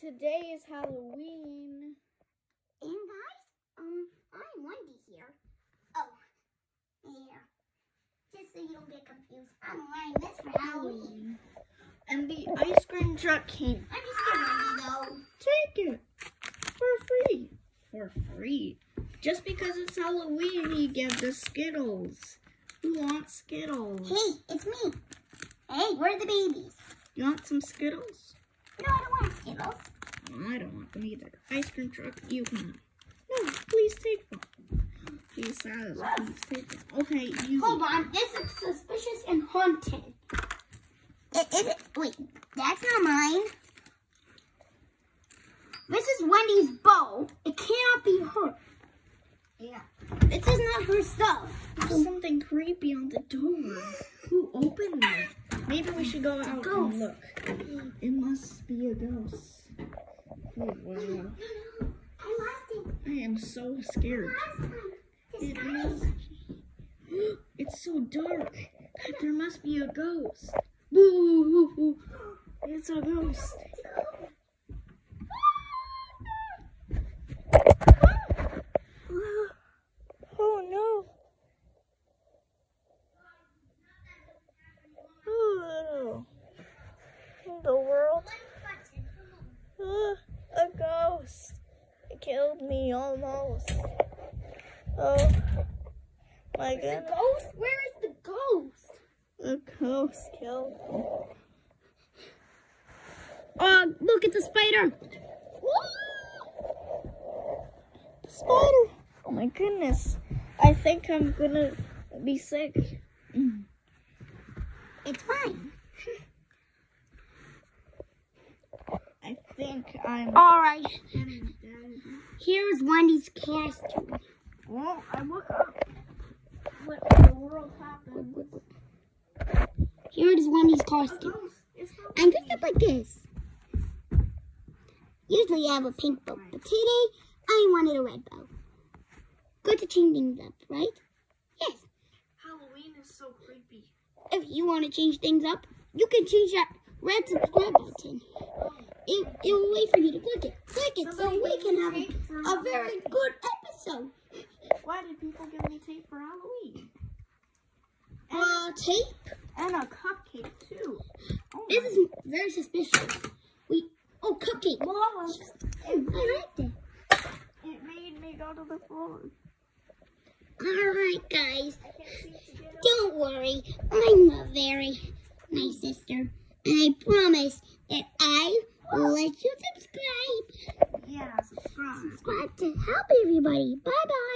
today is Halloween. And guys, um, I'm Wendy here. Oh, yeah. Just so you don't get confused, I'm wearing this for Halloween. And the ice cream truck came. I'm just kidding, though. Take it for free. For free. Just because it's Halloween, you get the Skittles. Who wants Skittles? Hey, it's me. Hey, where are the babies? You want some Skittles? No, I don't want Skittles. I don't want them either. Ice cream truck, you can. No, please take them. Please, Silas, please take them. Okay, you. Hold on, this is suspicious and haunted. It, is it? Wait, that's not mine. This is Wendy's bow. It cannot be her. Yeah. This is not her stuff. There's something creepy on the door. Who opened it? Maybe we should go out Ghost. and look. It must be a ghost. Oh, wow. I am so scared. It must. It's so dark. There must be a ghost. It's a ghost. Oh no. Oh, the world. A ghost. It killed me almost. Oh my The goodness. ghost? Where is the ghost? The ghost killed me. Oh, look at the spider. The spider. Oh my goodness. I think I'm gonna be sick. It's fine. Think I'm All right. Here's Wendy's costume. Well, I look up. What in the world happened? Here is Wendy's costume. I'm dressed up like this. Usually I have a pink bow, but today I wanted a red bow. Good to change things up, right? Yes. Halloween is so creepy. If you want to change things up, you can change that red subscribe button. Oh. It, it will wait for you to click it. Click it so we can have a, a very good episode. Why did people give me tape for Halloween? Uh, tape? And a cupcake too. Oh This is very suspicious. We, oh, cupcake. Mom, I liked it. it made me go to the floor. All right, guys. I can't seem to get up. Don't worry, I'm a very nice sister, and I promise that I let you subscribe. Yeah, subscribe. Subscribe to help everybody. Bye bye.